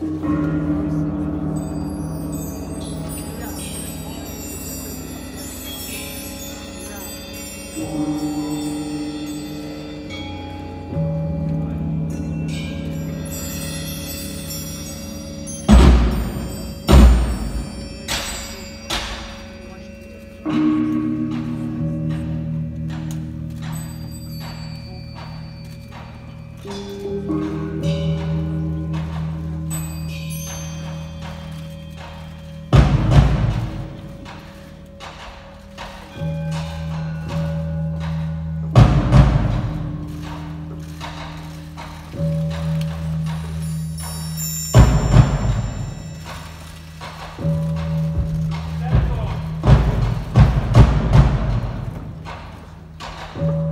う you.